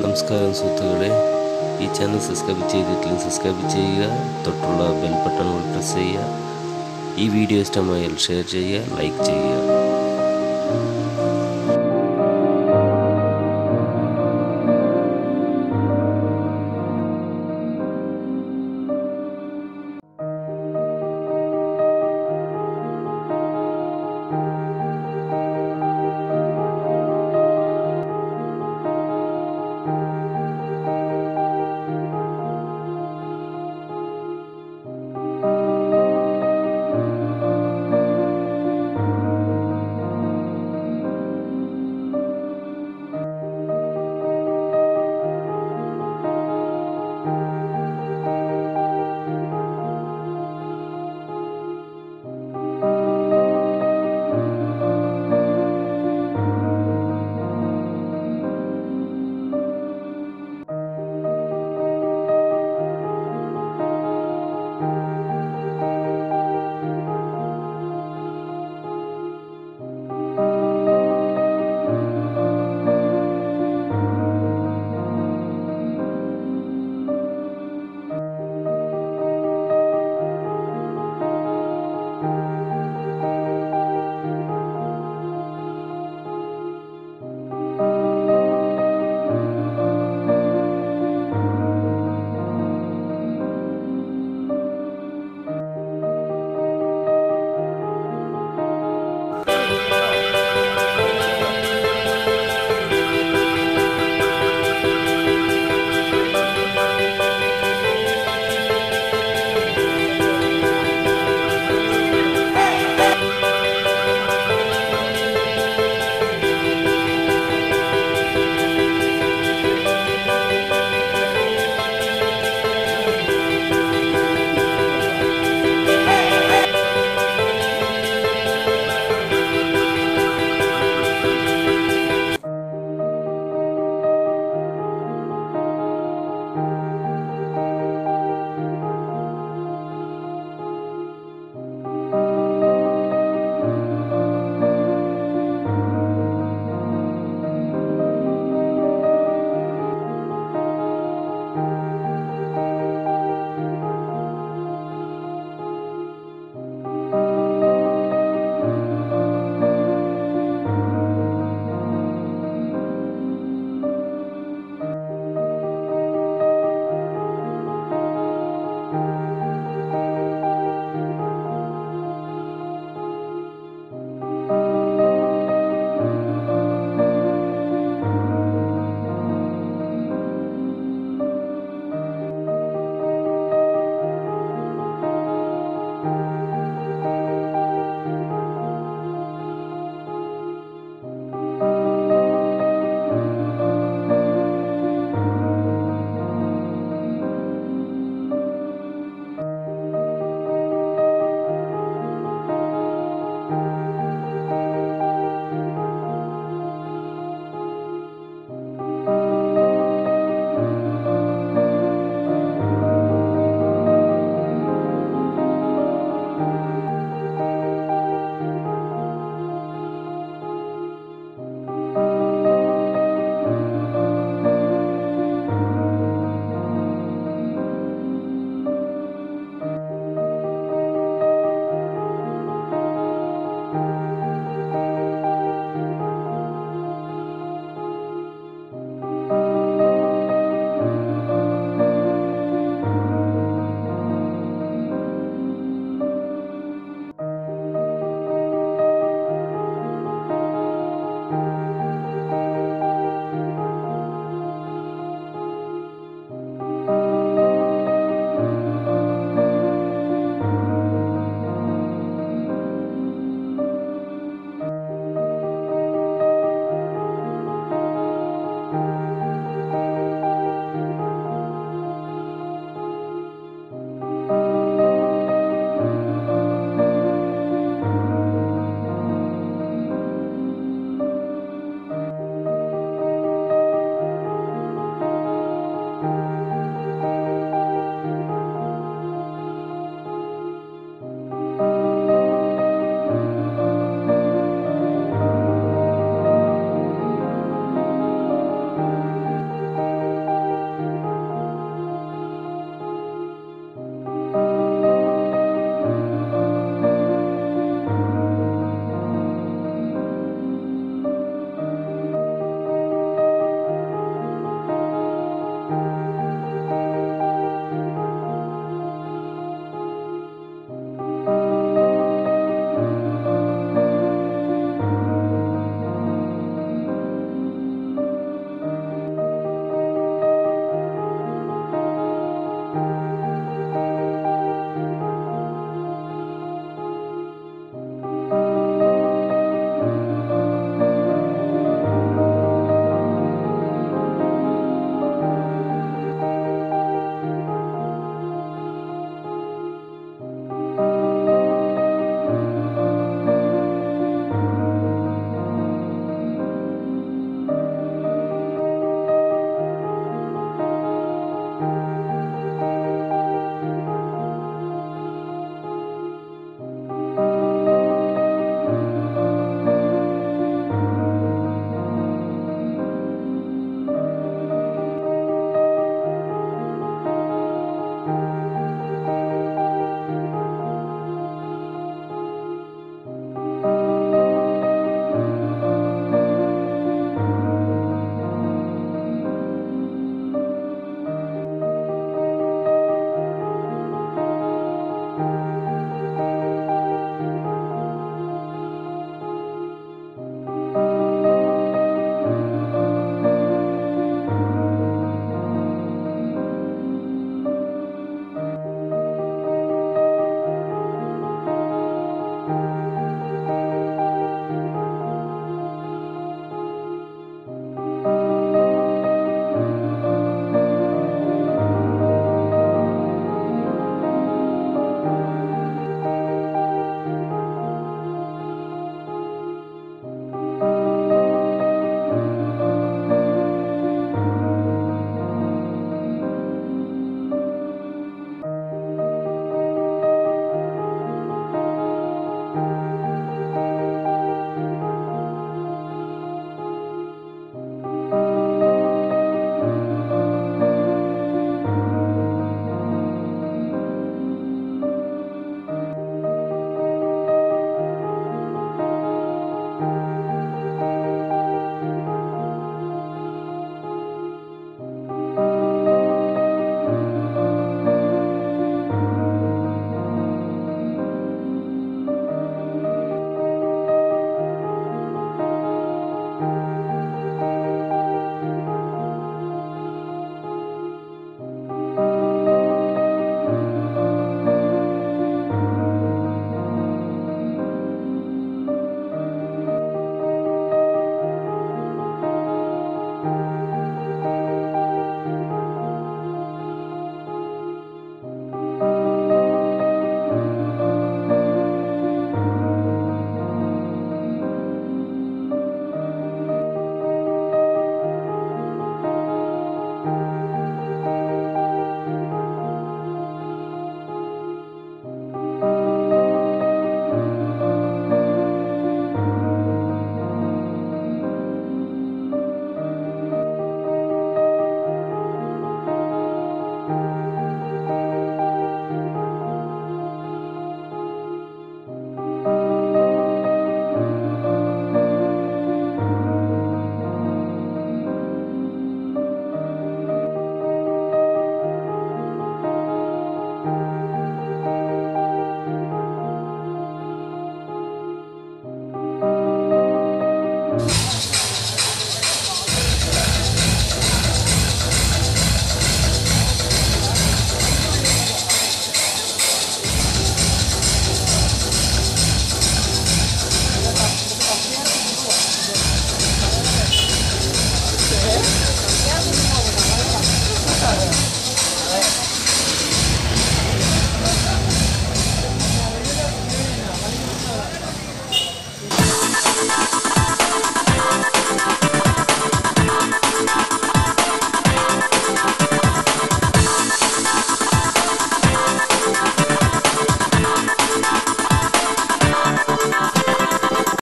നമസ്കാരം സുഹൃത്തുക്കളെ. ഈ ചാനൽ സബ്സ്ക്രൈബ് ചെയ്തിട്ടില്ലെങ്കിൽ സബ്സ്ക്രൈബ് ചെയ്യുക. തൊട്ടുള്ള ബെൽ ബട്ടൺ പ്രസ് ചെയ്യുക. ഈ വീഡിയോ ഇഷ്ടമായാൽ ഷെയർ ചെയ്യുക ലൈക്ക് ചെയ്യുക.